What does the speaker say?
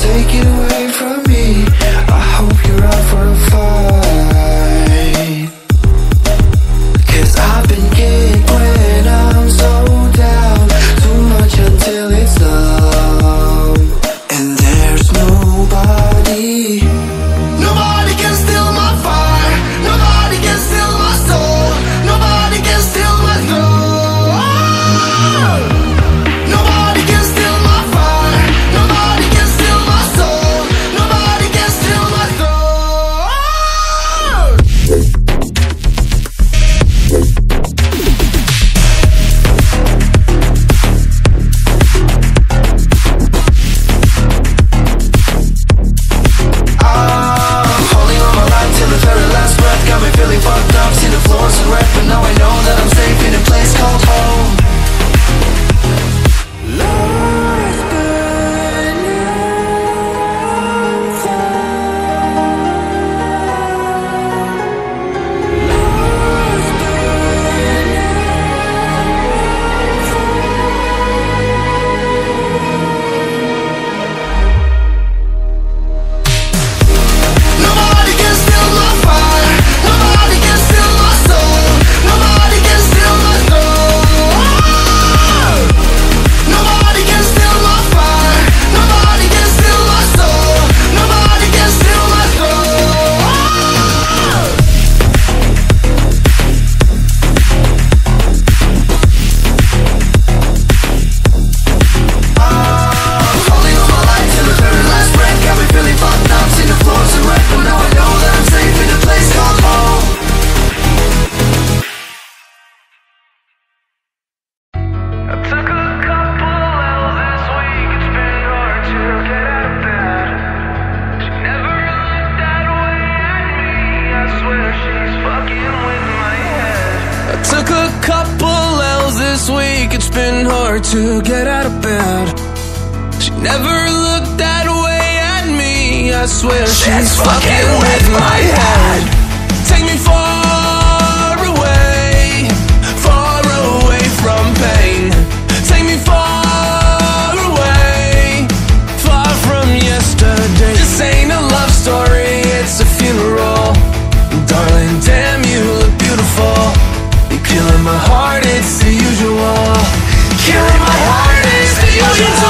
take it away from me to get out of bed. She never looked that way at me. I swear she's, she's fucking, fucking with my head. Take me far away, far away from pain. Take me far away, far from yesterday. This ain't a love story, it's a funeral. Darling, damn, you look beautiful. You're killing my heart, it's the usual. Killing my heart is the ocean's